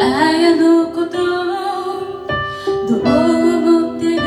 イベント作ってる？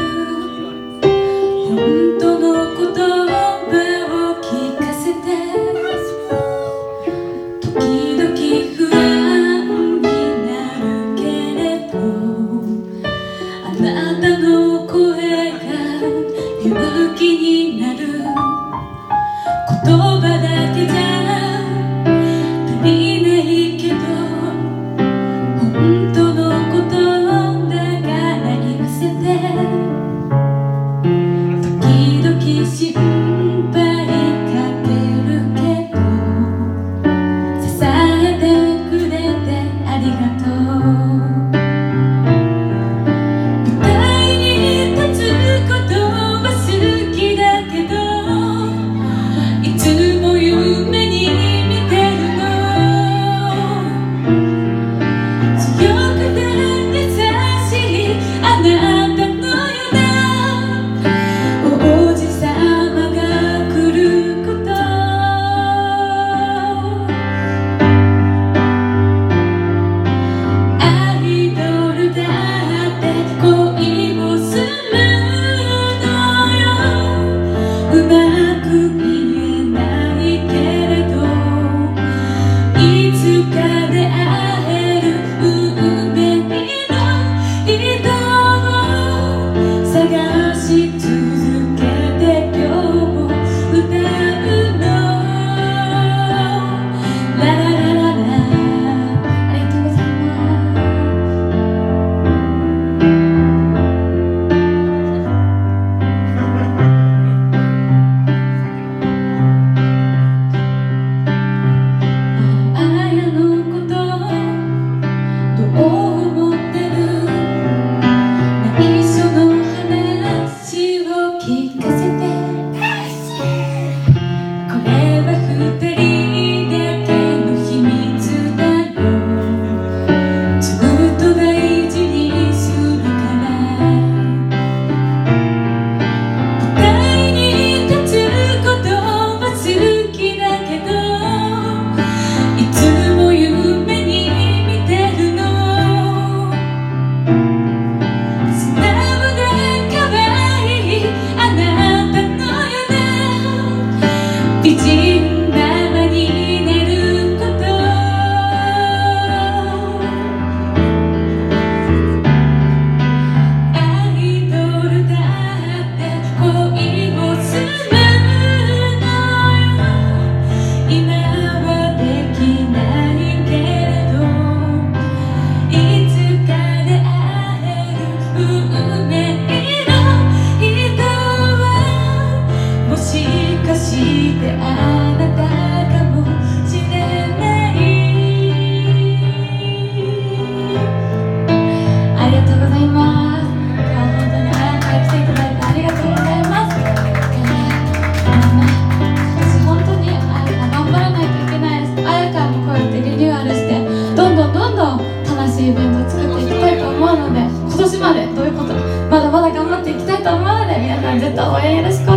応援よろしく